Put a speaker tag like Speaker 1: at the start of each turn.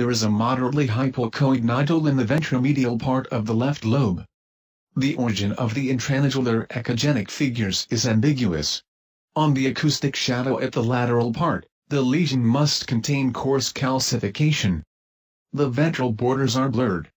Speaker 1: there is a moderately hypoechogenic nodule in the ventromedial part of the left lobe. The origin of the intranodular echogenic figures is ambiguous. On the acoustic shadow at the lateral part, the lesion must contain coarse calcification. The ventral borders are blurred,